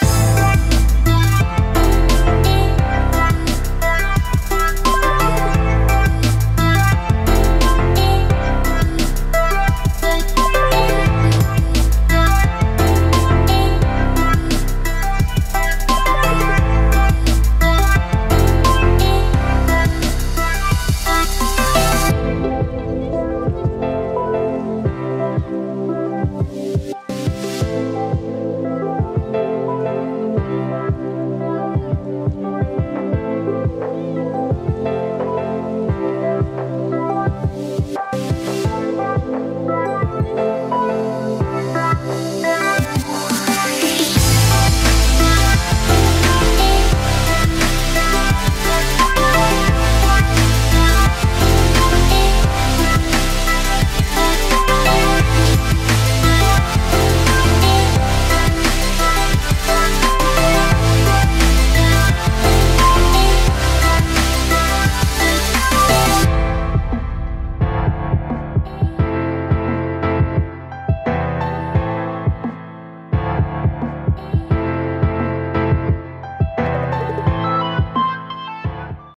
Bye.